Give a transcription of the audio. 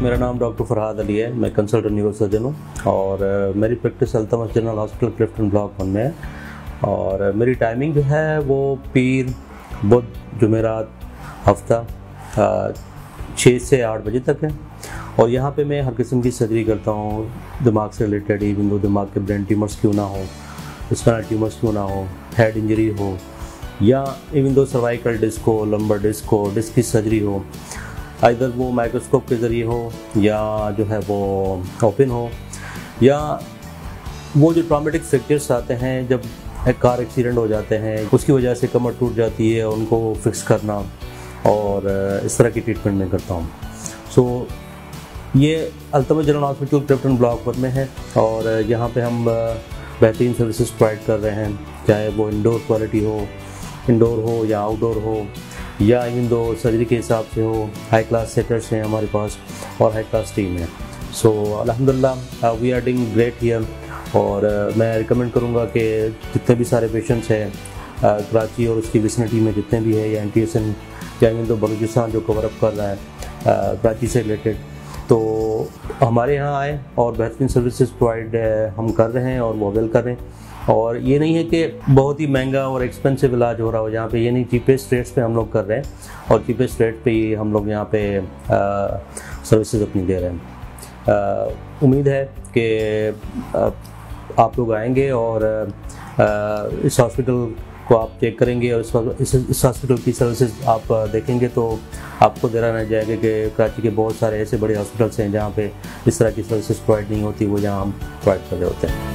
नाम डॉक्टर फरहाद अली है। मैं कंसल्टेंट न्यूरो सर्जन हूँ और मेरी practice Altamash general hospital Clifton block one में है। और मेरी टाइमिंग जो है वो पीर, बुध, जुमेरात, हफ़्ता छः से आठ बजे तक है। और यहाँ पे मैं हर किस्म की सर्जरी करता हूँ। दिमाग से रिलेटेड इवन दो दिमाग के ब्रेन ट्यूमर्स क्यों ना हो स्पाइनल ट्यूमर्स क्यों ना हो, हेड इंजरी हो, या इवन दो सर्वाइकल डिस्क हो, लंबर डिस्क हो, डिस्क की सर्जरी हो इधर वो माइक्रोस्कोप के ज़रिए हो या जो है वो ओपन हो या वो जो ट्रामेटिक फ्रैक्चर्स आते हैं, जब एक कार एक्सीडेंट हो जाते हैं, उसकी वजह से कमर टूट जाती है, उनको फिक्स करना और इस तरह की ट्रीटमेंट मैं करता हूँ। सो ये Altamat general hospital Clifton block one में है और यहाँ पे हम बेहतरीन सर्विसेज़ प्रोवाइड कर रहे हैं, चाहे वो इंडोर क्वालिटी हो इंडोर हो या आउटडोर हो। या इवन दो सर्जरी के हिसाब से हो हाई क्लास सेटर्स हैं हमारे पास और हाई क्लास टीम है। सो अल्हम्दुलिल्लाह we are doing great here और uh, मैं रिकमेंड करूँगा कि जितने भी सारे पेशेंट्स हैं uh, कराची और उसकी विसनिटी में जितने भी है या एन टी एस एन या इवन दो बलूचिस्तान जो कवर अप कर रहा है uh, कराची से रिलेटेड तो हमारे यहाँ आए और बेहतरीन सर्विसेज़ प्रोवाइड हम कर रहे हैं और वो अवेल कर रहे हैं। और ये नहीं है कि बहुत ही महँगा और एक्सपेंसिव इलाज हो रहा हो यहाँ पे ये नहीं चीपेस्ट रेट्स पे हम लोग कर रहे हैं और चीपेस्ट रेट पे ही हम लोग यहाँ पे सर्विसेज़ अपनी दे रहे हैं। उम्मीद है कि आप लोग आएँगे और अ, इस हॉस्पिटल को आप चेक करेंगे और इस हॉस्पिटल की सर्विसेज़ आप देखेंगे तो आपको देरा नहीं जाएगा कि कराची के बहुत सारे ऐसे बड़े हॉस्पिटल्स हैं जहाँ पे इस तरह की सर्विसेज़ प्रोवाइड नहीं होती वो जहाँ हम प्रोवाइड कर रहे होते हैं।